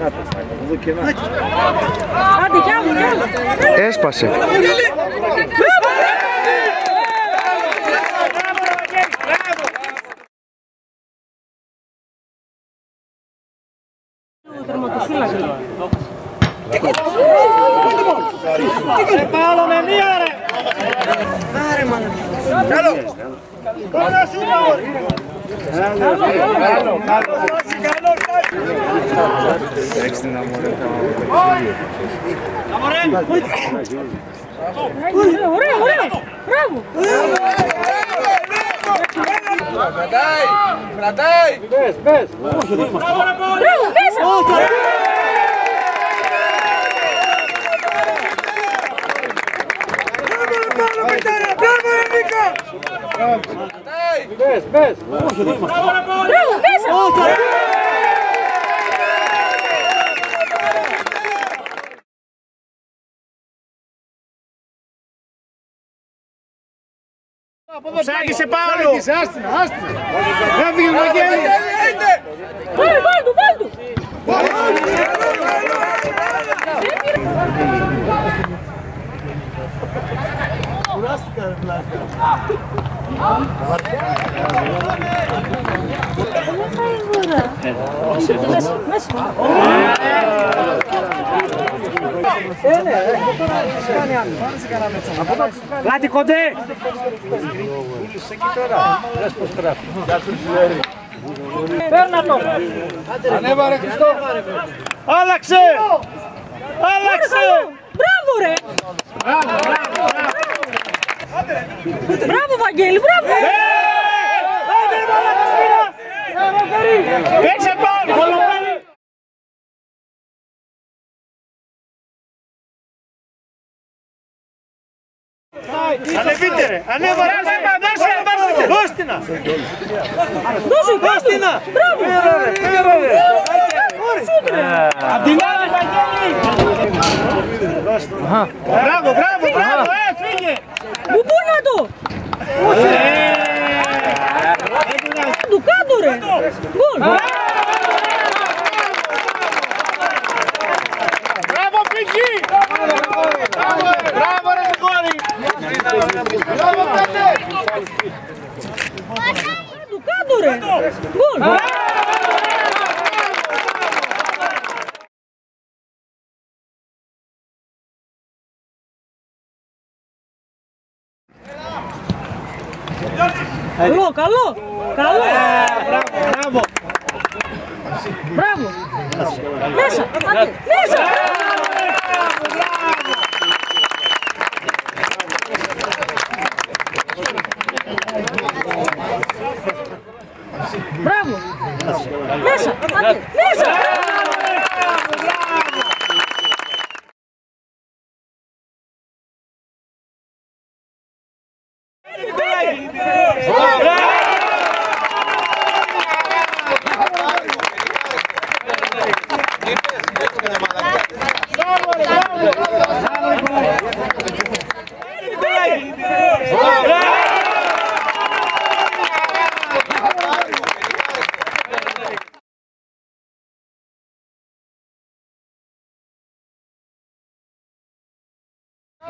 Άντε κι άλλο, κι άλλο. Έσπασε. Será que bravo bravo bravo Namorando! Bravo! Bravo! Bravo! bravo bravo bravo bravo Bravo, bravo! Bez! Outra! Bravo, Erika! Bratai! Bez, bez! Bravo, bez! Outra! Μέσα. Ψάγισε Παύλο! Άστινα, άστινα! Φεύγει ο Βαγγέλης! Βάλ, βάλ του, βάλ του. Μέσα, μέσα. Πλάτη κοντέ! Παίρνα το. Ανέβα ρε Χριστό! Άλλαξε! Άλλαξε! Μπράβο ρε. Μπράβο Βαγγέλη, μπράβο. Άντε ρε μαλάκα σπίνα! Παίξε πάνω! Ανεβείτε ρε! Ανέβα ρε! Δώσε! Δώσε! Δώσε την! Δώσε, δώσε την. Μπράβο. Σούτ, ρε. Απ' την άλλη Βαγγέλη! Μπράβο, μπράβο, μπράβο! Ε, φύγε! Μπουπούνα το. Του κάτω ρε. Γκολ. Μπράβο, πηγή! Μπράβο ρε κόρη! Μπράβο, κάτε! Του κάτω ρε. Γκολ. Καλό, καλό, καλό. Μπράβο! Μπράβο. Μέσα, άντε, μέσα. Μπράβο. Μέσα,